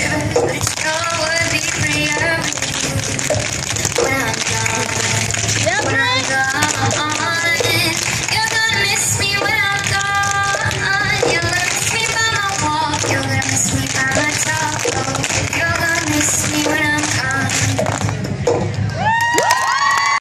Seven.